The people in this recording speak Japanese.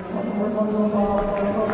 スタジオこそそうそうそう。